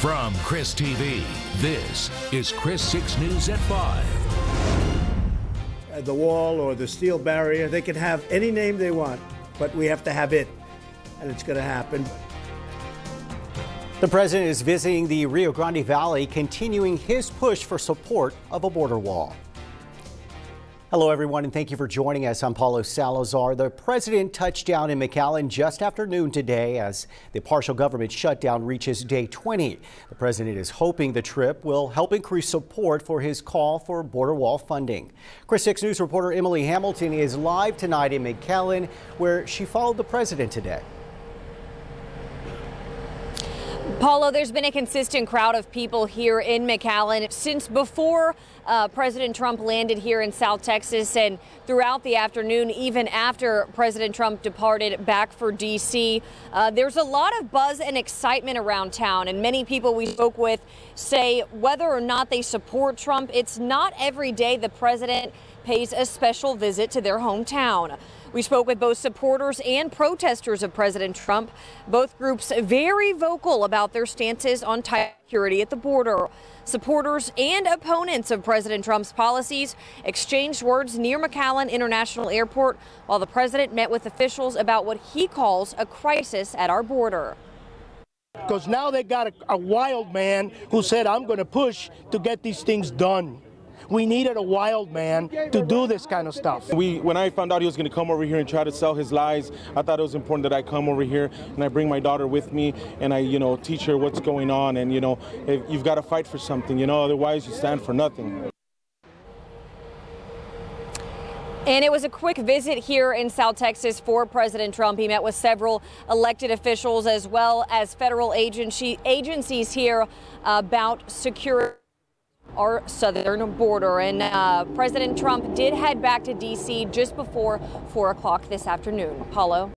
From KRIS TV, this is KRIS 6 News at 5. Uh, the wall or the steel barrier, they can have any name they want, but we have to have it, and it's going to happen. The president is visiting the Rio Grande Valley, continuing his push for support of a border wall. Hello, everyone, and thank you for joining us. I'm Paulo Salazar. The president touched down in McAllen just after noon today as the partial government shutdown reaches day 20. The president is hoping the trip will help increase support for his call for border wall funding. KRIS 6 News reporter Emily Hamilton is live tonight in McAllen, where she followed the president today. Paulo, there's been a consistent crowd of people here in McAllen since before uh, President Trump landed here in South Texas and throughout the afternoon, even after President Trump departed back for D.C. Uh, there's a lot of buzz and excitement around town, and many people we spoke with say whether or not they support Trump, it's not every day the president pays a special visit to their hometown. We spoke with both supporters and protesters of President Trump, both groups very vocal about their stances on security at the border. Supporters and opponents of President Trump's policies exchanged words near McAllen International Airport while the president met with officials about what he calls a crisis at our border because now they got a, a, wild man who said, I'm going to push to get these things done. We needed a wild man to do this kind of stuff. We, when I found out he was going to come over here and try to sell his lies, I thought it was important that I come over here and I bring my daughter with me and I, you know, teach her what's going on. And you know, you've got to fight for something. You know, otherwise you stand for nothing. And it was a quick visit here in South Texas for President Trump. He met with several elected officials as well as federal agency, agencies here about security our southern border. And uh, President Trump did head back to D.C. just before 4 o'clock this afternoon. Paulo?